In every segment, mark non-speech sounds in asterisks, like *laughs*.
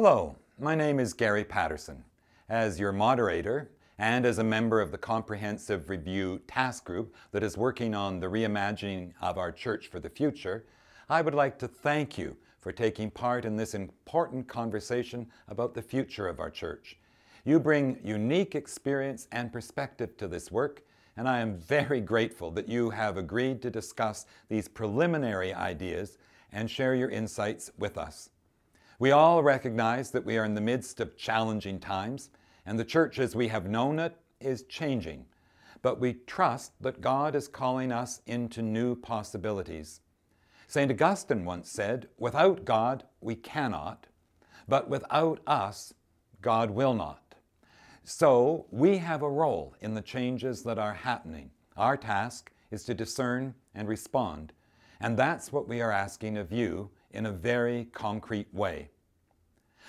Hello, my name is Gary Paterson. As your moderator and as a member of the Comprehensive Review Task Group that is working on the reimagining of our church for the future, I would like to thank you for taking part in this important conversation about the future of our church. You bring unique experience and perspective to this work, and I am very grateful that you have agreed to discuss these preliminary ideas and share your insights with us. We all recognize that we are in the midst of challenging times, and the church as we have known it is changing. But we trust that God is calling us into new possibilities. St. Augustine once said, Without God, we cannot, but without us, God will not. So we have a role in the changes that are happening. Our task is to discern and respond. And that's what we are asking of you in a very concrete way.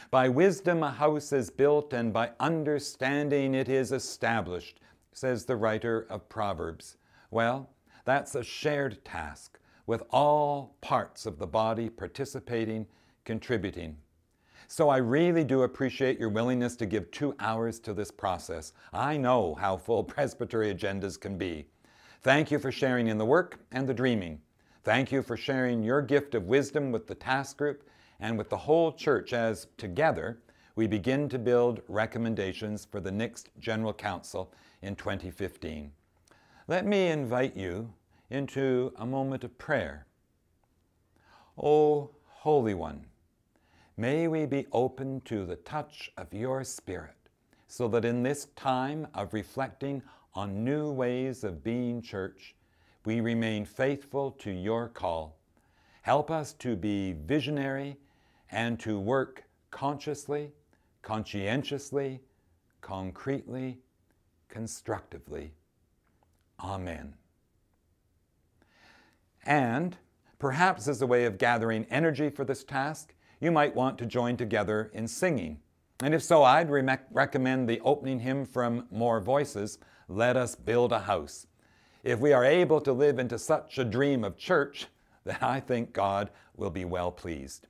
By wisdom a house is built, and by understanding it is established, says the writer of Proverbs. Well, that's a shared task, with all parts of the body participating, contributing. So I really do appreciate your willingness to give two hours to this process. I know how full *laughs* presbytery agendas can be. Thank you for sharing in the work and the dreaming. Thank you for sharing your gift of wisdom with the task group and with the whole church as together we begin to build recommendations for the next General Council in 2015. Let me invite you into a moment of prayer. O Holy One, may we be open to the touch of your Spirit, so that in this time of reflecting on new ways of being church, we remain faithful to your call. Help us to be visionary and to work consciously, conscientiously, concretely, constructively. Amen. And perhaps as a way of gathering energy for this task, you might want to join together in singing. And if so, I'd re recommend the opening hymn from More Voices, Let Us Build a House. If we are able to live into such a dream of church, then I think God will be well pleased.